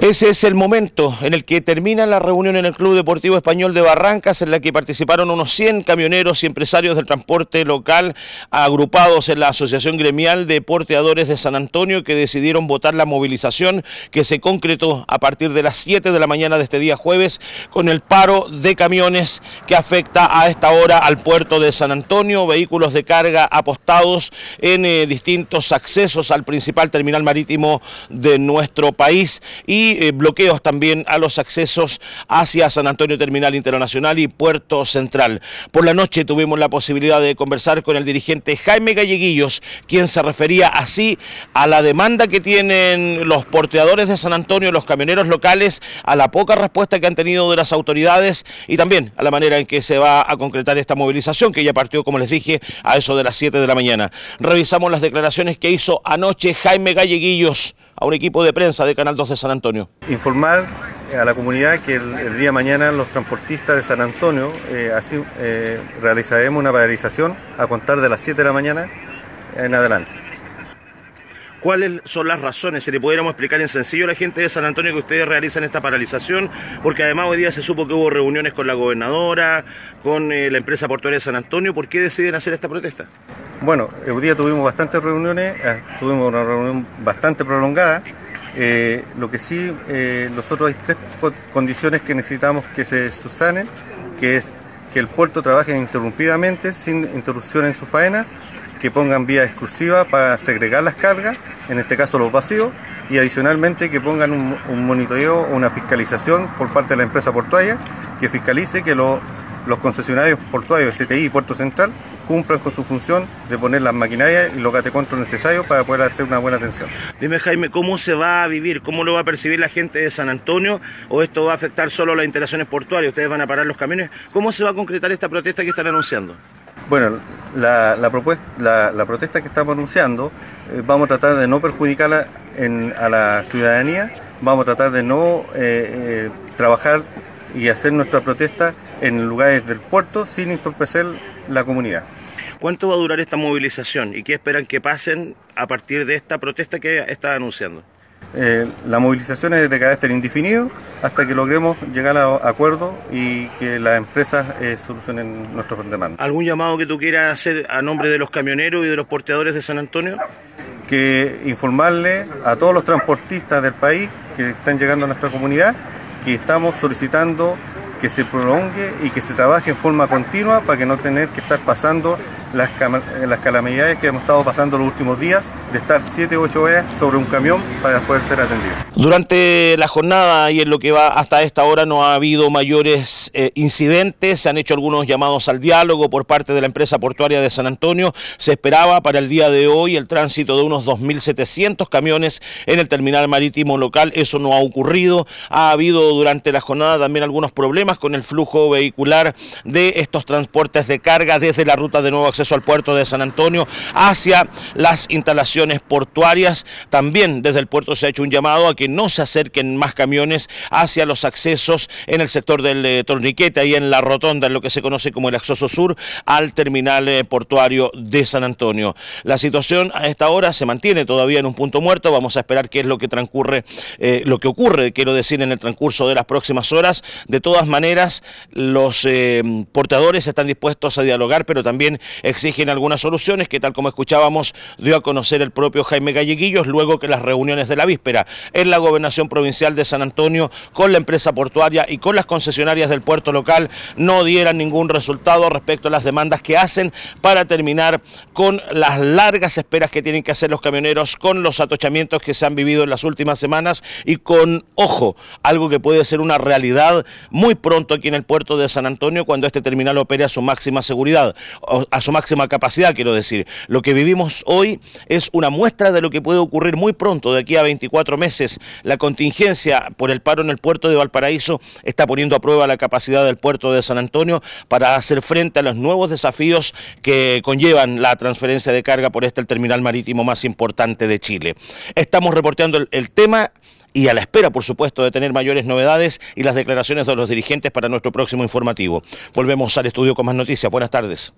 Ese es el momento en el que termina la reunión en el Club Deportivo Español de Barrancas, en la que participaron unos 100 camioneros y empresarios del transporte local agrupados en la Asociación Gremial de Porteadores de San Antonio, que decidieron votar la movilización que se concretó a partir de las 7 de la mañana de este día jueves, con el paro de camiones que afecta a esta hora al puerto de San Antonio, vehículos de carga apostados en eh, distintos accesos al principal terminal marítimo de nuestro país. Y eh, bloqueos también a los accesos hacia San Antonio Terminal Internacional y Puerto Central. Por la noche tuvimos la posibilidad de conversar con el dirigente Jaime Galleguillos, quien se refería así a la demanda que tienen los porteadores de San Antonio, los camioneros locales, a la poca respuesta que han tenido de las autoridades y también a la manera en que se va a concretar esta movilización que ya partió, como les dije, a eso de las 7 de la mañana. Revisamos las declaraciones que hizo anoche Jaime Galleguillos a un equipo de prensa de Canal 2 de San Antonio. Informar a la comunidad que el, día de mañana los transportistas de San Antonio eh, así eh, realizaremos una paralización a contar de las 7 de la mañana en adelante. ¿Cuáles son las razones? Si le pudiéramos explicar en sencillo a la gente de San Antonio que ustedes realizan esta paralización, porque además hoy día se supo que hubo reuniones con la gobernadora, con eh, la empresa portuaria de San Antonio, ¿por qué deciden hacer esta protesta? Bueno, hoy día tuvimos bastantes reuniones, eh, tuvimos una reunión bastante prolongada. Eh, lo que sí, eh, nosotros hay tres condiciones que necesitamos que se subsanen, que es que el puerto trabaje ininterrumpidamente, sin interrupción en sus faenas, que pongan vía exclusiva para segregar las cargas, en este caso los vacíos, y adicionalmente que pongan un monitoreo o una fiscalización por parte de la empresa portuaria que fiscalice que los concesionarios portuarios, STI y Puerto Central, cumplan con su función de poner las maquinarias y los gatecontrol necesarios para poder hacer una buena atención. Dime Jaime, ¿cómo se va a vivir? ¿Cómo lo va a percibir la gente de San Antonio? ¿O esto va a afectar solo las interacciones portuarias? ¿Ustedes van a parar los camiones? ¿Cómo se va a concretar esta protesta que están anunciando? Bueno, la, la, protesta que estamos anunciando eh, vamos a tratar de no perjudicarla a la ciudadanía, vamos a tratar de no eh, eh, trabajar y hacer nuestra protesta en lugares del puerto sin entorpecer la comunidad. ¿Cuánto va a durar esta movilización y qué esperan que pasen a partir de esta protesta que está anunciando? Eh, la movilización es de carácter indefinido hasta que logremos llegar a acuerdo y que las empresas eh, solucionen nuestros demandas. ¿Algún llamado que tú quieras hacer a nombre de los camioneros y de los porteadores de San Antonio? Que informarle a todos los transportistas del país que están llegando a nuestra comunidad que estamos solicitando que se prolongue y que se trabaje en forma continua para que no tener que estar pasando las, las calamidades que hemos estado pasando los últimos días de estar 7 u 8 horas sobre un camión para poder ser atendido. Durante la jornada y en lo que va hasta esta hora no ha habido mayores eh, incidentes, se han hecho algunos llamados al diálogo por parte de la empresa portuaria de San Antonio. Se esperaba para el día de hoy el tránsito de unos 2.700 camiones en el terminal marítimo local. Eso no ha ocurrido. Ha habido durante la jornada también algunos problemas con el flujo vehicular de estos transportes de carga desde la ruta de nuevo al puerto de San Antonio hacia las instalaciones portuarias. También desde el puerto se ha hecho un llamado a que no se acerquen más camiones hacia los accesos en el sector del eh, torniquete, ahí en la rotonda, en lo que se conoce como el acceso sur, al terminal eh, portuario de San Antonio. La situación a esta hora se mantiene todavía en un punto muerto. Vamos a esperar qué es lo que transcurre, eh, lo que ocurre, quiero decir, en el transcurso de las próximas horas. De todas maneras, los portadores están dispuestos a dialogar, pero también exigen algunas soluciones que, tal como escuchábamos, dio a conocer el propio Jaime Galleguillos luego que las reuniones de la víspera en la gobernación provincial de San Antonio con la empresa portuaria y con las concesionarias del puerto local no dieran ningún resultado respecto a las demandas que hacen para terminar con las largas esperas que tienen que hacer los camioneros, con los atochamientos que se han vivido en las últimas semanas y con, ojo, algo que puede ser una realidad muy pronto aquí en el puerto de San Antonio cuando este terminal opere a su máxima seguridad, a su máxima capacidad, quiero decir. Lo que vivimos hoy es una muestra de lo que puede ocurrir muy pronto, de aquí a 24 meses. La contingencia por el paro en el puerto de Valparaíso está poniendo a prueba la capacidad del puerto de San Antonio para hacer frente a los nuevos desafíos que conllevan la transferencia de carga por este el terminal marítimo más importante de Chile. Estamos reporteando el, el tema y a la espera, por supuesto, de tener mayores novedades y las declaraciones de los dirigentes para nuestro próximo informativo. Volvemos al estudio con más noticias. Buenas tardes.